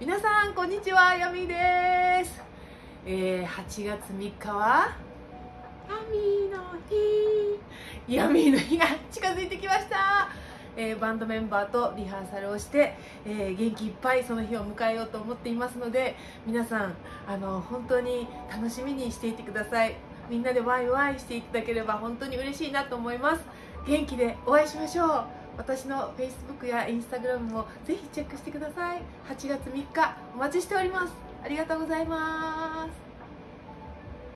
皆さんこんにちはヤミーです、えー、8月3日は？ヤミーの日。ヤミーの日が 近づいてきました、えーバンドメンバーとリハーサルをして、えー元気いっぱいその日を迎えようと思っていますので皆さんあの本当に楽しみにしていてください。みんなでワイワイしていただければ本当に嬉しいなと思います。元気でお会いしましょう私の Facebook や Instagram もぜひチェックしてください。8月3日お待ちしております。ありがとうございます。